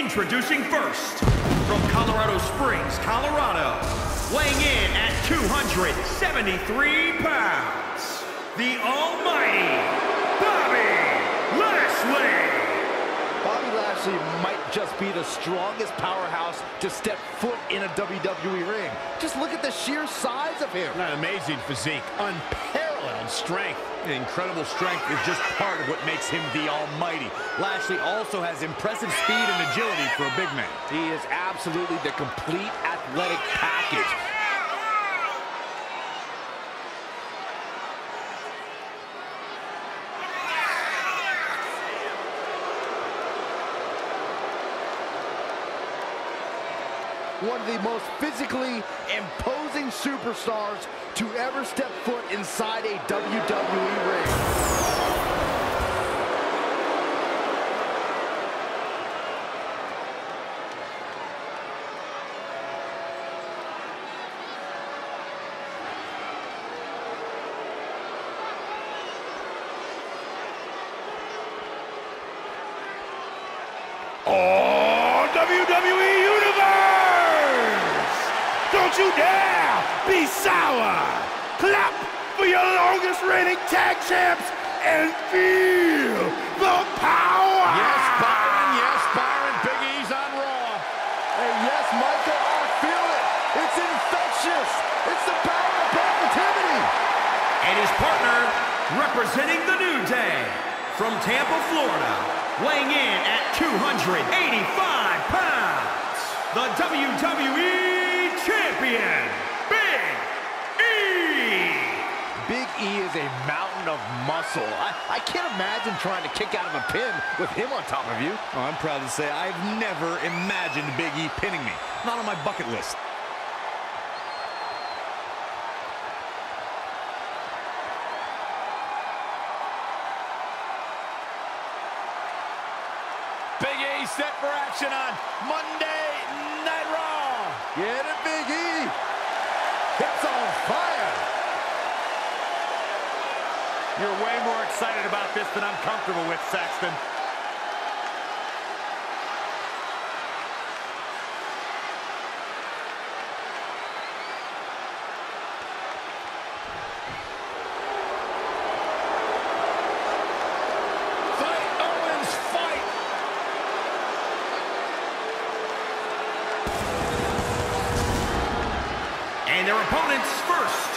Introducing first, from Colorado Springs, Colorado, weighing in at 273 pounds, the almighty Bobby Lashley. Lashley might just be the strongest powerhouse to step foot in a WWE ring. Just look at the sheer size of him. An amazing physique, unparalleled strength. incredible strength is just part of what makes him the almighty. Lashley also has impressive speed and agility for a big man. He is absolutely the complete athletic package. One of the most physically imposing superstars to ever step foot inside a WWE ring. Oh, WWE Universe! Don't you dare be sour! Clap for your longest reigning tag champs and feel the power! Yes, Byron, yes, Byron. Big E's on Raw. Hey, yes, Michael, I feel it. It's infectious. It's the power of positivity. And his partner, representing the New Day, from Tampa, Florida, weighing in at 285 pounds, the WWE Champion, Big E! Big E is a mountain of muscle. I, I can't imagine trying to kick out of a pin with him on top of you. Oh, I'm proud to say I've never imagined Big E pinning me. Not on my bucket list. Big E set for action on Monday Night Raw. Get it, Big E. It's on fire. You're way more excited about this than I'm comfortable with, Saxton. Fight, Owens, fight! And their opponents first,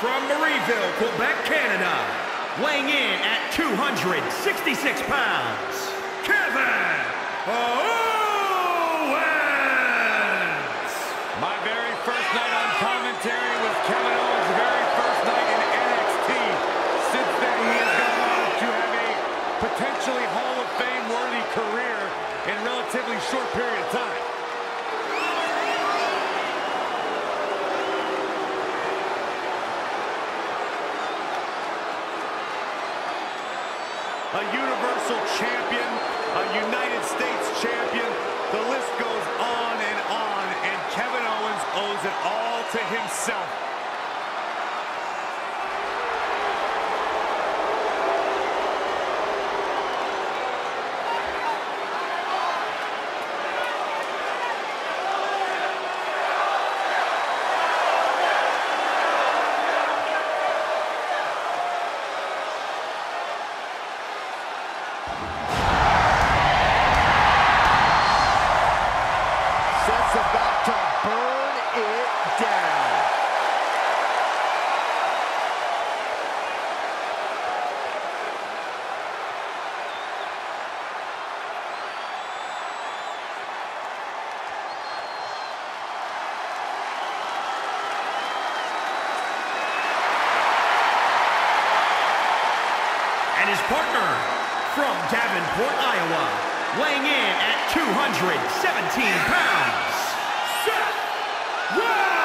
from Marieville, Quebec, Canada, weighing in at 266 pounds, Kevin Owens! My very first night on commentary was Kevin Owens' very first night in NXT. Since then, he has gone on to have a potentially Hall of Fame worthy career in a relatively short period of time. A Universal Champion, a United States Champion. The list goes on and on, and Kevin Owens owes it all to himself. And his partner, from Davenport, Iowa, weighing in at 217 pounds, Seth Rollins!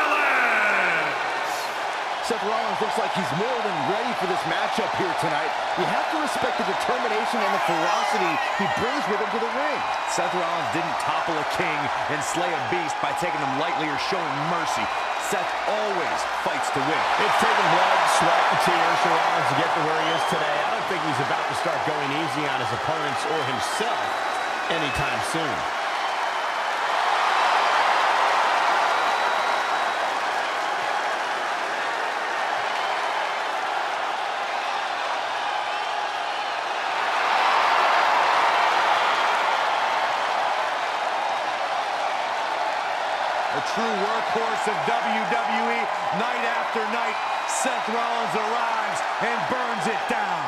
Seth Rollins looks like he's more than ready for this matchup here tonight. You have to respect the determination and the ferocity he brings with him to the ring. Seth Rollins didn't topple a king and slay a beast by taking him lightly or showing mercy. Seth always fights to win. It's taken blood, sweat, and tears for Rollins to get to where he is today. I don't think he's about to start going easy on his opponents or himself anytime soon. True workhorse of WWE, night after night, Seth Rollins arrives and burns it down.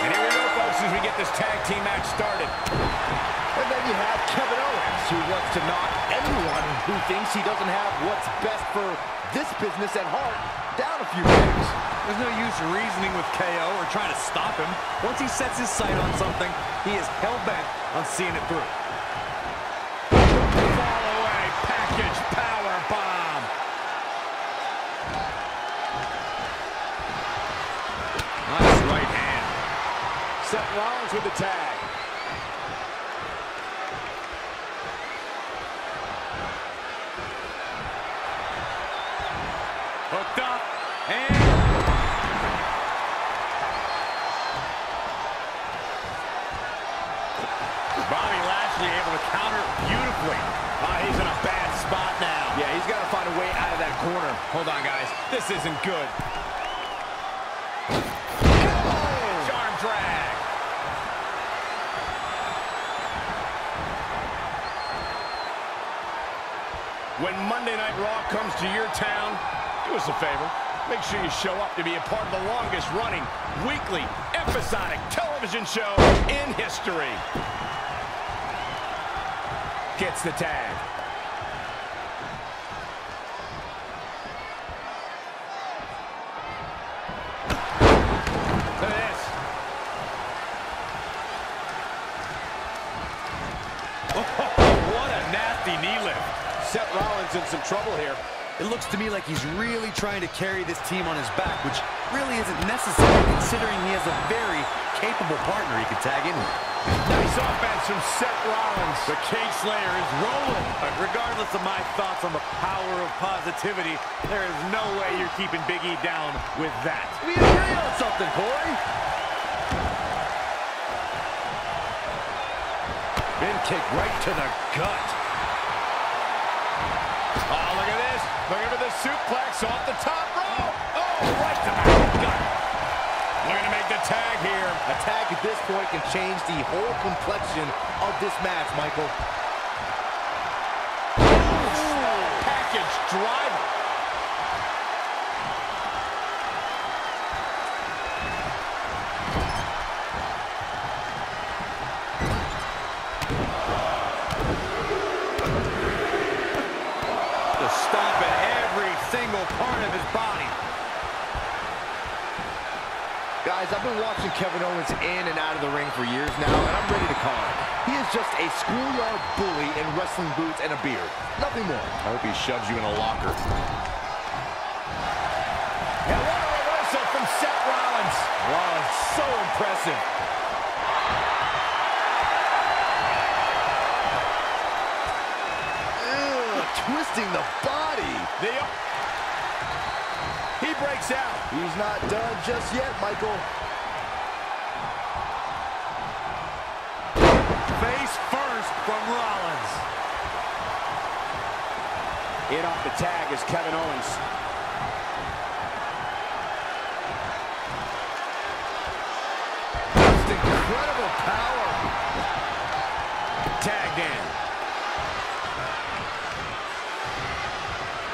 And here we go, folks, as we get this tag team match started. And then you have Kevin Owens, who wants to knock anyone who thinks he doesn't have what's best for this business at heart down a few pegs. There's no use reasoning with KO or trying to stop him. Once he sets his sight on something, he is hell-bent on seeing it through. Package power bomb. Nice right hand. Seth Rollins with the tag. Lashley able to counter beautifully. Oh, he's in a bad spot now. Yeah, he's got to find a way out of that corner. Hold on, guys. This isn't good. Drag. When Monday Night Raw comes to your town, do us a favor. Make sure you show up to be a part of the longest running weekly episodic television show in history. Gets the tag. Look at this. what a nasty knee lift. Seth Rollins in some trouble here. It looks to me like he's really trying to carry this team on his back, which really isn't necessary considering he has a very capable partner he could tag in with. Nice offense from Seth Rollins. The Cage Slayer is rolling. But regardless of my thoughts on the power of positivity, there is no way you're keeping Big E down with that. We agree on something, Corey. Been kicked right to the gut. Oh, look at this. Looking for the suplex off the top rope. Right to the gut. Looking to make the tag here. A tag at this point can change the whole complexion of this match, Michael. Package driver. I'm ready to call it. He is just a schoolyard bully in wrestling boots and a beard. Nothing more. I hope he shoves you in a locker. And what a reversal from Seth Rollins. Wow, so impressive. Ew, twisting the body. The... He breaks out. He's not done just yet, Michael. First from Rollins. In off the tag is Kevin Owens. Just incredible power. Tagged in.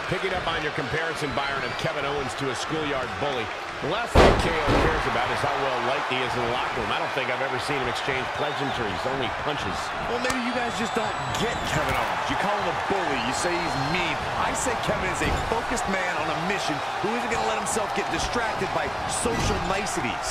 Picking up on your comparison, Byron, of Kevin Owens to a schoolyard bully. The last thing KO cares about is how well liked he is in the locker room. I don't think I've ever seen him exchange pleasantries, only punches. Well, maybe you guys just don't get Kevin Owens. You call him a bully. You say he's mean. I say Kevin is a focused man on a mission who isn't going to let himself get distracted by social niceties.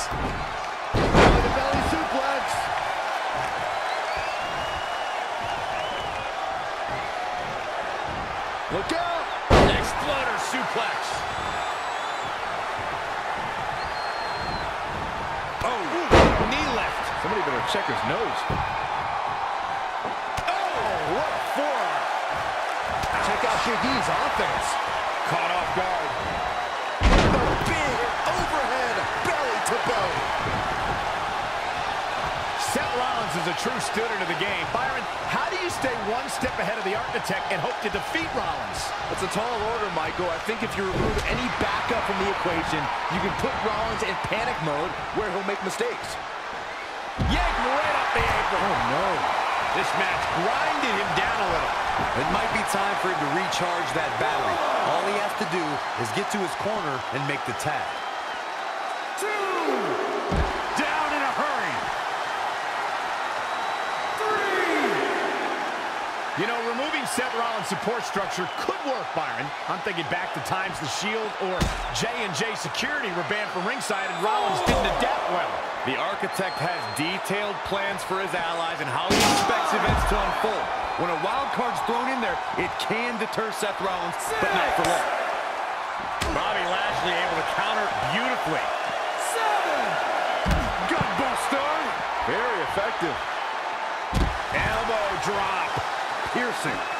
Nose. Oh, what a forearm. Check out Big E's offense. Caught off guard. The big overhead belly to belly. Seth Rollins is a a true student of the game. Byron, how do you stay one step ahead of the Architect and hope to defeat Rollins? It's a tall order, Michael. I think if you remove any backup from the equation, you can put Rollins in panic mode where he'll make mistakes. Yank right up the apron. Oh, no. This match grinded him down a little. It might be time for him to recharge that battery. All he has to do is get to his corner and make the tag. Down in a hurry. You know, removing Seth Rollins' support structure could work, Byron. I'm thinking back to times the Shield or J&J Security were banned from ringside and Rollins didn't adapt well. The Architect has detailed plans for his allies and how he expects events to unfold. When a wild card's thrown in there, it can deter Seth Rollins, but not for long. Bobby Lashley able to counter beautifully. Gutbuster. Very effective. Elbow drop. Piercing.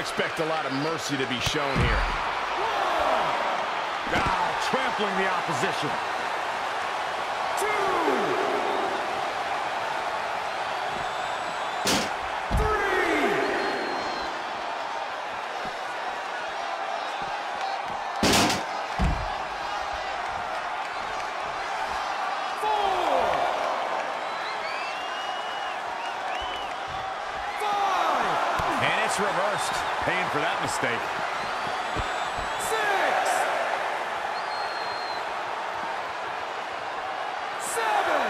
Expect a lot of mercy to be shown here. Ah, trampling the opposition. Paying for that mistake. Six. Seven.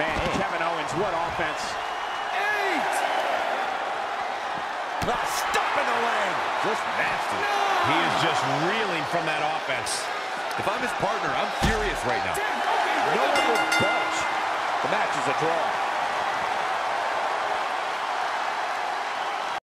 Man, Kevin Owens, what offense. The stop in the leg. Just nasty. He is just reeling from that offense. If I'm his partner, I'm furious right now. No one will budge. The match is a draw.